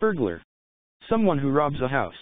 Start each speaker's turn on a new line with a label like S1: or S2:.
S1: Burglar. Someone who robs a house.